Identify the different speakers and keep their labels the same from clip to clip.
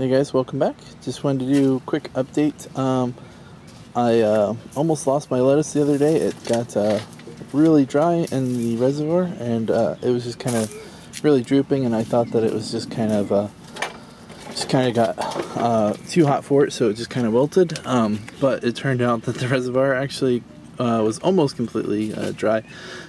Speaker 1: Hey guys, welcome back. Just wanted to do a quick update. Um, I uh, almost lost my lettuce the other day. It got uh, really dry in the reservoir and uh, it was just kind of really drooping and I thought that it was just kind of uh, just kind of got uh, too hot for it so it just kind of wilted. Um, but it turned out that the reservoir actually uh, was almost completely dry.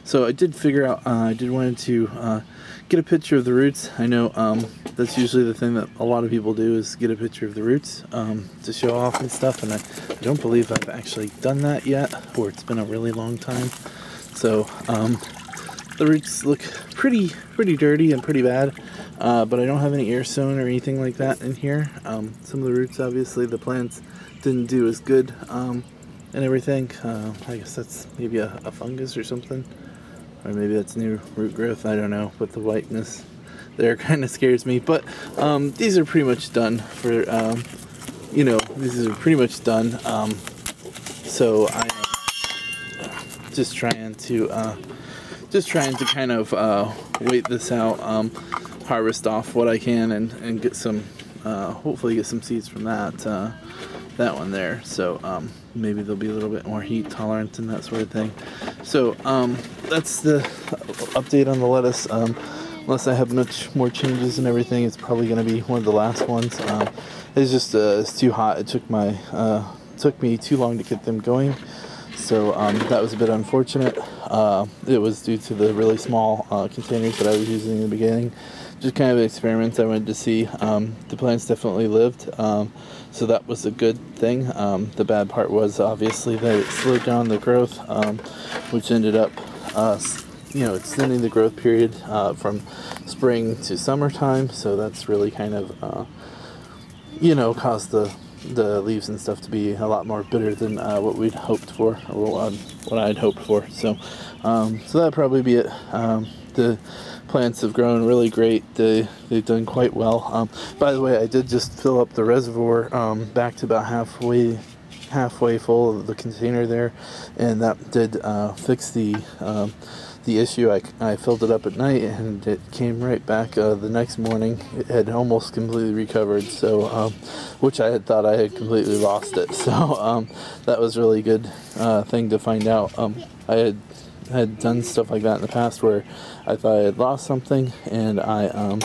Speaker 1: So I did figure out, I did wanted to get a picture of the roots. I know um, that's usually the thing that a lot of people do is get a picture of the roots um, to show off and stuff. And I, I, don't believe I've actually done that yet, or it's been a really long time. So um, the roots look pretty, pretty dirty and pretty bad. Uh, but I don't have any air stone or anything like that in here. Um, some of the roots, obviously, the plants didn't do as good um, and everything. Uh, I guess that's maybe a, a, fungus or something. Or maybe that's new root growth, I don't know. But the whiteness there kind of scares me. But um, these are pretty much done for, um, you know, these are pretty much done. Um, so I am just trying to, uh, just trying to kind of uh, wait this out, um, harvest off what I can and, and get some, uh, hopefully get some seeds from that uh, that one there. So um, maybe they'll be a little bit more heat tolerant and that sort of thing. So um, that's the update on the lettuce. Um, unless I have much more changes and everything, it's probably going to be one of the last ones. Um, it's just uh, it's too hot. It took my uh, took me too long to get them going. So um, that was a bit unfortunate. Uh, it was due to the really small uh, containers that I was using in the beginning just kind of experiments I wanted to see. Um, the plants definitely lived, um, so that was a good thing. Um, the bad part was obviously that it slowed down the growth, um, which ended up, uh, you know, extending the growth period uh, from spring to summertime. So that's really kind of, uh, you know, caused the the leaves and stuff to be a lot more bitter than uh, what we'd hoped for, or what I'd hoped for. So, um, so that'd probably be it. Um, the plants have grown really great. They, they've done quite well. Um, by the way, I did just fill up the reservoir um, back to about halfway halfway full of the container there, and that did uh, fix the um, the issue. I, I filled it up at night, and it came right back uh, the next morning. It had almost completely recovered, so um, which I had thought I had completely lost it. So um, that was really good uh, thing to find out. Um, I had had done stuff like that in the past where I thought I had lost something and I um,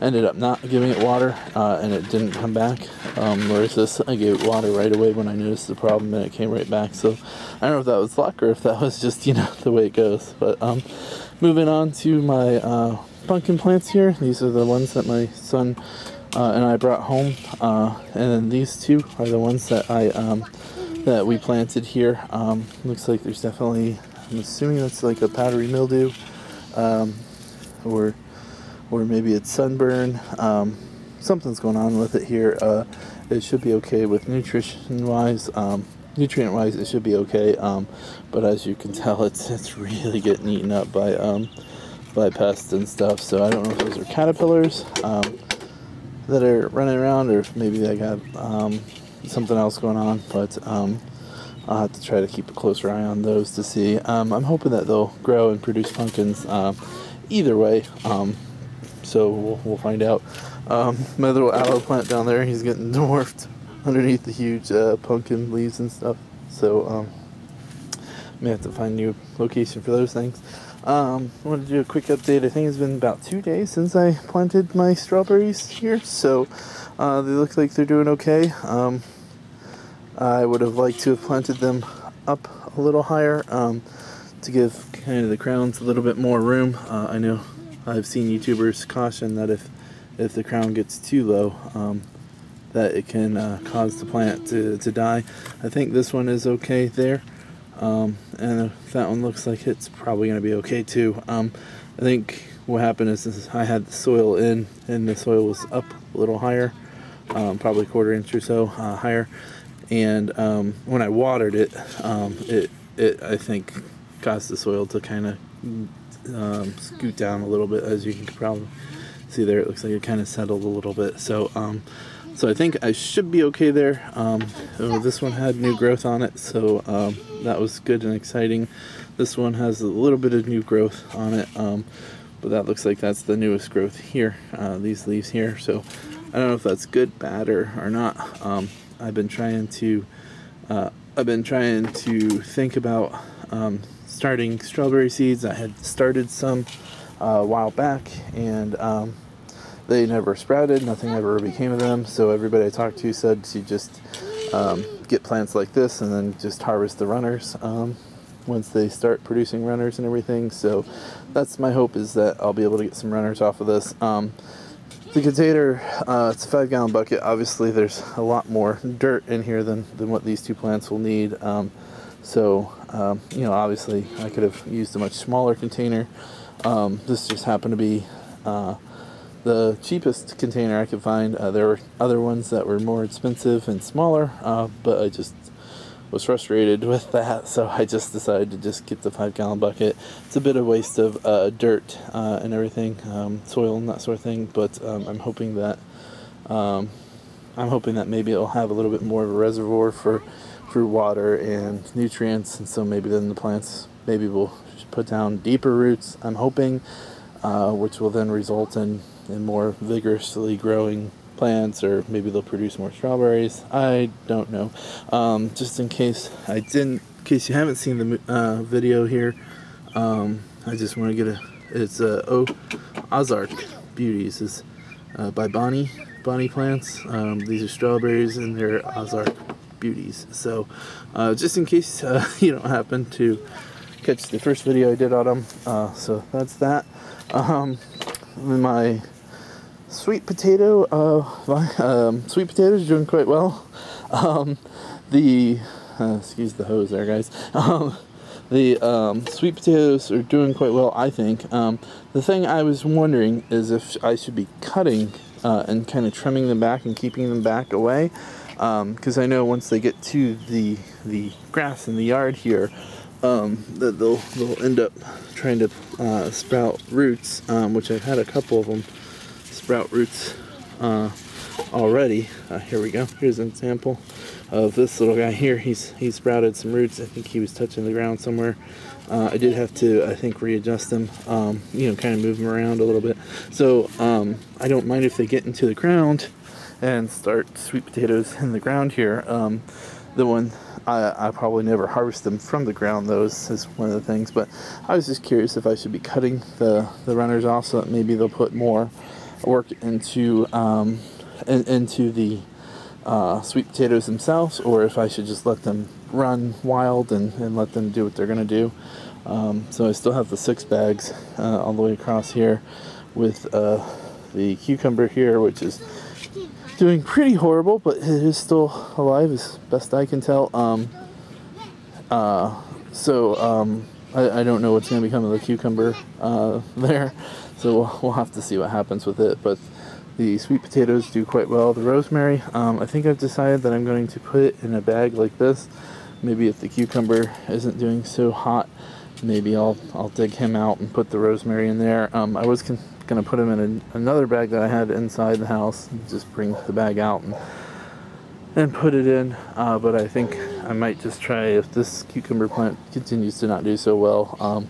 Speaker 1: ended up not giving it water uh, and it didn't come back. Um, whereas this, I gave it water right away when I noticed the problem and it came right back. So I don't know if that was luck or if that was just, you know, the way it goes. But um, moving on to my uh, pumpkin plants here. These are the ones that my son uh, and I brought home. Uh, and then these two are the ones that I um, that we planted here. Um, looks like there's definitely I'm assuming that's like a powdery mildew, um, or or maybe it's sunburn. Um, something's going on with it here. Uh, it should be okay with nutrition wise. Um, nutrient wise, it should be okay. Um, but as you can tell, it's it's really getting eaten up by um, by pests and stuff. So I don't know if those are caterpillars um, that are running around, or maybe they got something else going on. But I'll have to try to keep a closer eye on those to see. Um, I'm hoping that they'll grow and produce pumpkins um, either way. Um, so we'll, we'll, find out. Um, my little aloe plant down there, he's getting dwarfed underneath the huge uh, pumpkin leaves and stuff. So um, may have to find a new location for those things. Um, I wanted to do a quick update. I think it's been about two days since I planted my strawberries here, so uh, they look like they're doing okay. Um, I would have liked to have planted them up a little higher um, to give kind of the crowns a little bit more room. Uh, I know I've seen YouTubers caution that if if the crown gets too low, um, that it can uh, cause the plant to, to die. I think this one is okay there. Um, and that one looks like it's probably going to be okay too. Um, I think what happened is, is, I had the soil in and the soil was up a little higher, um, probably a quarter inch or so uh, higher and um, when I watered it, um, it it I think caused the soil to kind of um, scoot down a little bit, as you can probably see there. It looks like it kind of settled a little bit. So um, so I think I should be okay there. Um, oh, this one had new growth on it, so um, that was good and exciting. This one has a little bit of new growth on it, but that looks like that's the newest growth here. Uh, these leaves here, so I don't know if that's good, bad, or, or not. Um, I've been trying to uh, I've been trying to think about um, starting strawberry seeds. I had started some uh, a while back, and um, they never sprouted. Nothing ever became of them. So everybody I talked to said to just um, get plants like this and then just harvest the runners um, once they start producing runners and everything. So that's my hope is that I'll be able to get some runners off of this. The container, uh, it's a five gallon bucket. Obviously, there's a lot more dirt in here than, than what these two plants will need. Um, so, um, you know, obviously, I could have used a much smaller container. Um, this just happened to be uh, the cheapest container I could find. Uh, there were other ones that were more expensive and smaller, uh, but I just was frustrated with that, so I just decided to just get the five gallon bucket. It's a bit of waste of uh, dirt uh, and everything, um, soil and that sort of thing, but um, I'm hoping that um, I'm hoping that maybe it'll have a little bit more of a reservoir for for water and nutrients, and so maybe then the plants maybe will put down deeper roots. I'm hoping, uh, which will then result in in more vigorously growing plants or maybe they'll produce more strawberries. I don't know. Um, just in case I didn't, in case you haven't seen the uh, video here, um, I just want to get a, it's uh, oh, Ozark Beauties is uh, by Bonnie, Bonnie Plants. Um, these are strawberries and they're Ozark Beauties. So uh, just in case uh, you don't happen to catch the first video I did on them. Uh, so that's that. Um, my sweet potato, uh, um, sweet potatoes are doing quite well. Um, the, uh, excuse the hose there, guys. Um, the um, sweet potatoes are doing quite well, I think. Um, the thing I was wondering is if I should be cutting uh, and kind of trimming them back and keeping them back away. Because um, I know once they get to the the grass in the yard here, um, that they'll they'll end up trying to uh, sprout roots, um, which I've had a couple of them sprout roots uh, already. Uh, here we go. Here's an example of this little guy here. He's he sprouted some roots. I think he was touching the ground somewhere. Uh, I did have to, I think, readjust them, um, you know, kind of move them around a little bit. So um, I don't mind if they get into the ground and start sweet potatoes in the ground here. Um, the one I, I, probably never harvest them from the ground. Those is one of the things. But I was just curious if I should be cutting the the runners off so that maybe they'll put more work into um, in, into the uh, sweet potatoes themselves, or if I should just let them run wild and, and let them do what they're gonna do. Um, so I still have the six bags uh, all the way across here with uh, the cucumber here, which is doing pretty horrible, but it is still alive as best I can tell. Um, uh, so um, I, I, don't know what's going to become of the cucumber uh, there. So we'll, we'll have to see what happens with it. But the sweet potatoes do quite well. The rosemary, um, I think I've decided that I'm going to put it in a bag like this. Maybe if the cucumber isn't doing so hot, maybe I'll I'll dig him out and put the rosemary in there. Um, I was going to put him in another bag that I had inside the house. Just bring the bag out and and put it in. Uh, but I think I might just try if this cucumber plant continues to not do so well. Um,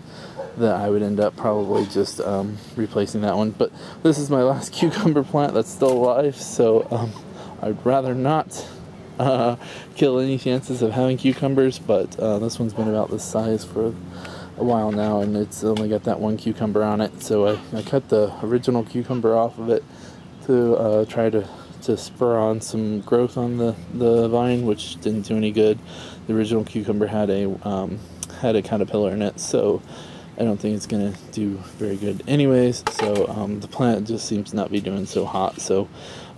Speaker 1: that I would end up probably just um, replacing that one. But this is my last cucumber plant that's still alive, so um, I'd rather not uh, kill any chances of having cucumbers. But uh, this one's been about this size for a while now, and it's only got that one cucumber on it. So I, I cut the original cucumber off of it to uh, try to to spur on some growth on the, the vine, which didn't do any good. The original cucumber had a um, had a caterpillar in it, so I don't think it's gonna do very good anyways. So um, the plant just seems to not be doing so hot. So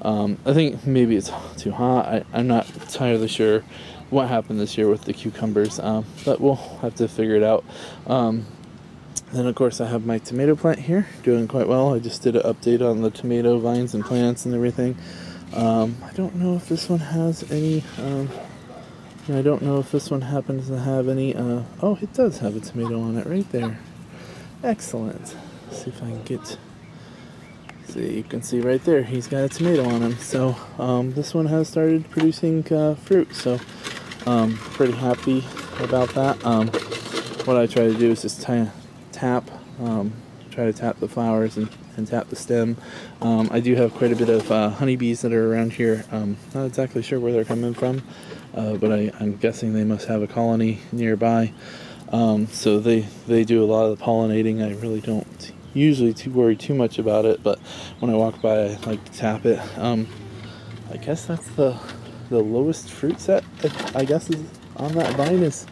Speaker 1: um, I think maybe it's too hot. I, am not entirely sure what happened this year with the cucumbers um, but we'll have to figure it out. Um, then of course I have my tomato plant here doing quite well. I just did an update on the tomato vines and plants and everything um, I don't know if this one has any um, I don't know if this one happens to have any, uh, oh, it does have a tomato on it right there. Excellent. Let's see if I can get. See, you can see right there, he's got a tomato on him. So um, this one has started producing uh, fruit. So um, pretty happy about that. Um, what I try to do is just tap, um, try to tap the flowers and, and tap the stem. Um, I do have quite a bit of uh, honeybees that are around here. Um, not exactly sure where they're coming from, uh, but I, am guessing they must have a colony nearby. Um, so they, they do a lot of the pollinating. I really don't usually too worry too much about it, but when I walk by, I like to tap it. Um, I guess that's the the lowest fruit set. I guess is on that vine is.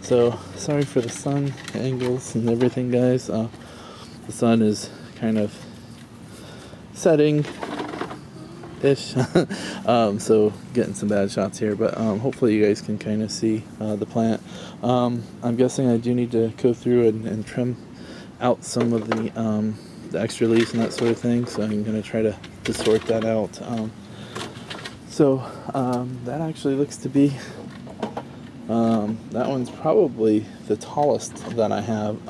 Speaker 1: So sorry for the sun angles and everything, guys. Uh, the sun is kind of setting ish. um, so getting some bad shots here, but um, hopefully you guys can kind of see uh, the plant. Um, I'm guessing I do need to go through and, and trim out some of the, um, the extra leaves and that sort of thing. So I'm going to try to, to sort that out. Um, so um, that actually looks to be that one's probably the tallest that I have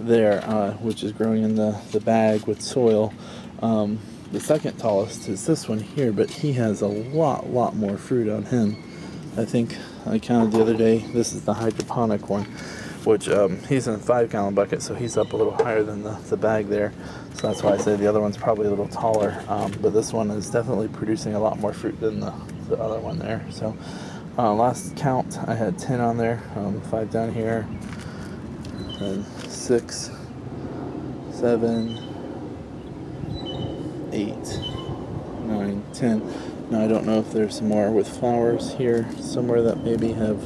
Speaker 1: there, uh, which is growing in the, the bag with soil. Um, the second tallest is this one here, but he has a lot, lot more fruit on him. I think I counted the other day, this is the hydroponic one, which um, he's in a five gallon bucket, so he's up a little higher than the, the bag there. So that's why I say the other one's probably a little taller. Um, but this one is definitely producing a lot more fruit than the, the other one there. So uh, last count, I had 10 on there, um, five down here, and six, seven, eight, nine, ten. Now I don't know if there's more with flowers here somewhere that maybe have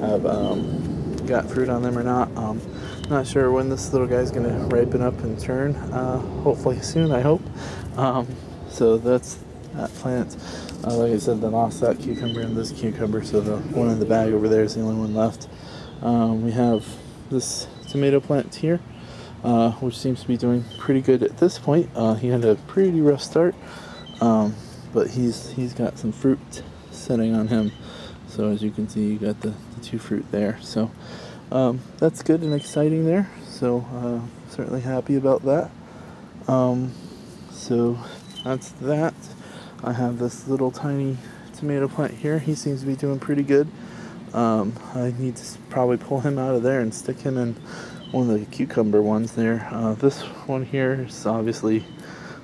Speaker 1: have um, got fruit on them or not. Um, not sure when this little guy's gonna ripen up and turn. Uh, hopefully soon, I hope. Um, so that's that plant. Uh, like I said, the lost that cucumber and this cucumber, so the one in the bag over there is the only one left. Um, we have this tomato plant here, uh, which seems to be doing pretty good at this point. Uh, he had a pretty rough start, um, but he's he's got some fruit setting on him. So as you can see, you got the, the two fruit there. So um, that's good and exciting there. So uh, certainly happy about that. Um, so that's that. I have this little tiny tomato plant here. He seems to be doing pretty good. Um, I need to probably pull him out of there and stick him in one of the cucumber ones there. Uh, this one here is obviously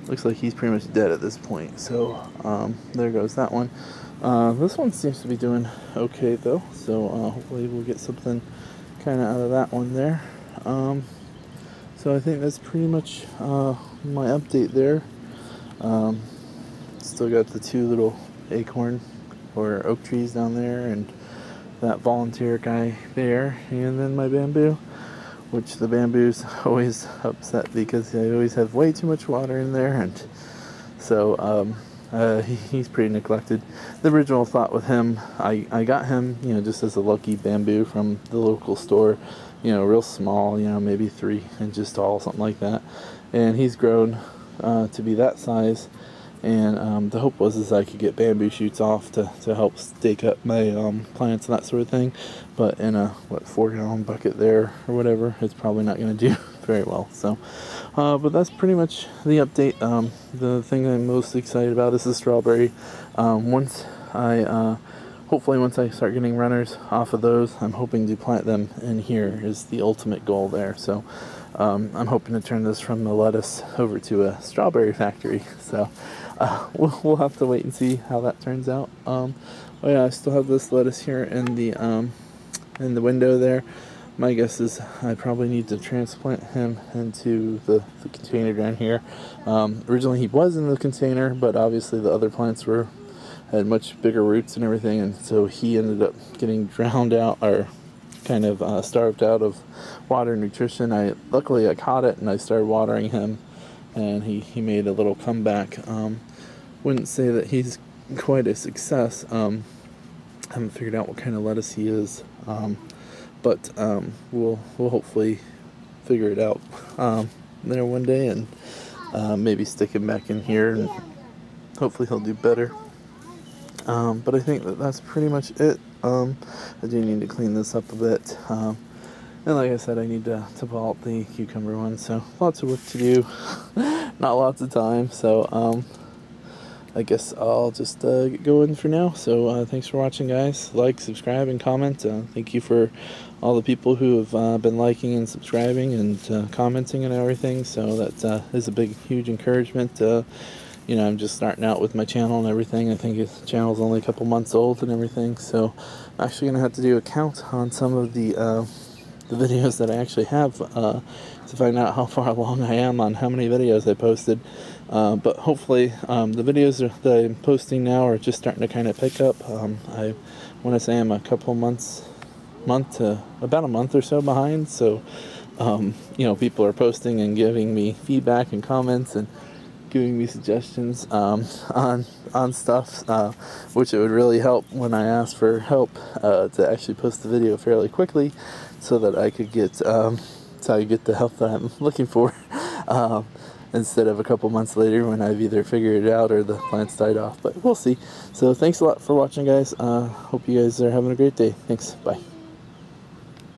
Speaker 1: looks like he's pretty much dead at this point. So um, there goes that one. Uh, this one seems to be doing okay though. So uh, hopefully we'll get something kind of out of that one there. Um, so I think that's pretty much uh, my update there. Um, still got the two little acorn or oak trees down there and that volunteer guy there and then my bamboo which the bamboo's always upset because I always have way too much water in there and so um, uh, he, he's pretty neglected. The original thought with him, I, I got him, you know, just as a lucky bamboo from the local store, you know, real small, you know, maybe three inches tall, something like that. And he's grown uh, to be that size. And um, the hope was is I could get bamboo shoots off to, to help stake up my um, plants and that sort of thing. But in a, what, four gallon bucket there or whatever, it's probably not going to do very well. So, uh, but that's pretty much the update. Um, the thing I'm most excited about is the strawberry. Um, once I, uh, hopefully, once I start getting runners off of those, I'm hoping to plant them in here. Is the ultimate goal there. So, um, I'm hoping to turn this from the lettuce over to a strawberry factory. So, uh, we'll, we'll have to wait and see how that turns out. Um, oh yeah, I still have this lettuce here in the um, in the window there my guess is I probably need to transplant him into the, the container down here. Um, originally he was in the container, but obviously the other plants were had much bigger roots and everything, and so he ended up getting drowned out or kind of uh, starved out of water and nutrition. I luckily I caught it and I started watering him, and he he made a little comeback. Um, wouldn't say that he's quite a success. Um, haven't figured out what kind of lettuce he is. Um, but um, we'll we'll hopefully figure it out um, there one day and uh, maybe stick him back in here and hopefully he'll do better. Um, but I think that that's pretty much it. Um, I do need to clean this up a bit. And like I said, I need to, to pull out the cucumber one. So lots of work to do, not lots of time. So I guess I'll just uh, get going for now. So uh, thanks for watching, guys. Like, subscribe, and comment. Uh, thank you for all the people who have uh, been liking and subscribing and uh, commenting and everything. So that uh, is a big, huge encouragement. You know, I'm just starting out with my channel and everything. I think the channel's only a couple months old and everything. So I'm actually gonna have to do a count on some of the the videos that I actually have uh, to find out how far along I am on how many videos I posted. Uh, but hopefully, um, the videos that I'm posting now are just starting to kind of pick up. Um, I want to say I'm a couple months month to about a month or so behind. So, um, you know, people are posting and giving me feedback and comments and giving me suggestions um, on on stuff, uh, which it would really help when I ask for help uh, to actually post the video fairly quickly, so that I could get um, so I get the help that I'm looking for. instead of a couple months later when I've either figured it out or the plants died off. But we'll see. So thanks a lot for watching, guys. Uh, hope you guys are having a great day. Thanks. Bye.